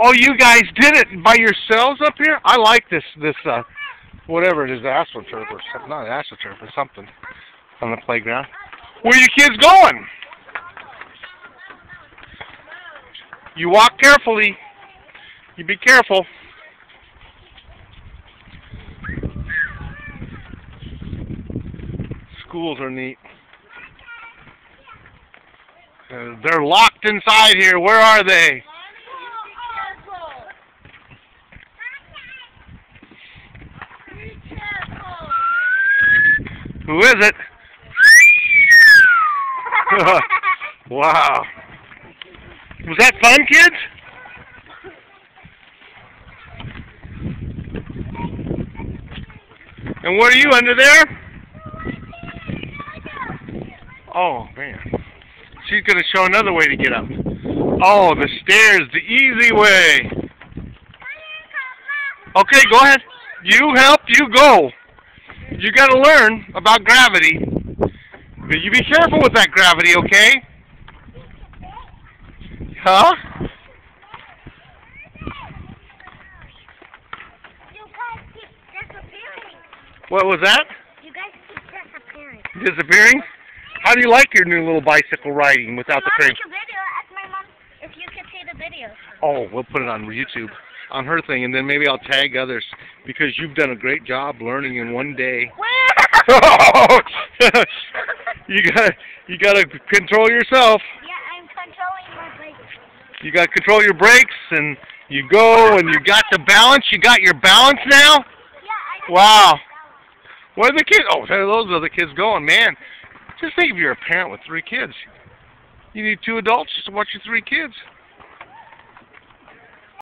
Oh, you guys did it by yourselves up here? I like this, this, uh, whatever it is, astroturf or something. Not astroturf or something on the playground. Where you kids going? You walk carefully. You be careful. Schools are neat. Uh, they're locked inside here. Where are they? Who is it? wow. Was that fun, kids? And what are you under there? Oh, man. She's going to show another way to get up. Oh, the stairs, the easy way. Okay, go ahead. You help, you go. You got to learn about gravity. But you be careful with that gravity, okay? Huh? You guys keep disappearing. What was that? You guys keep disappearing. Disappearing? How do you like your new little bicycle riding without the Can I crane? make a video? Ask my mom if you can see the video. Oh, we'll put it on YouTube, on her thing, and then maybe I'll tag others because you've done a great job learning in one day. you got you got to control yourself. yeah, I'm controlling my bike. You got to control your brakes, and you go, and you got the balance. You got your balance now. Yeah, I Wow. Where are the kids? Oh, there those are the kids going, man. Just think if you're a parent with three kids. You need two adults just to watch your three kids.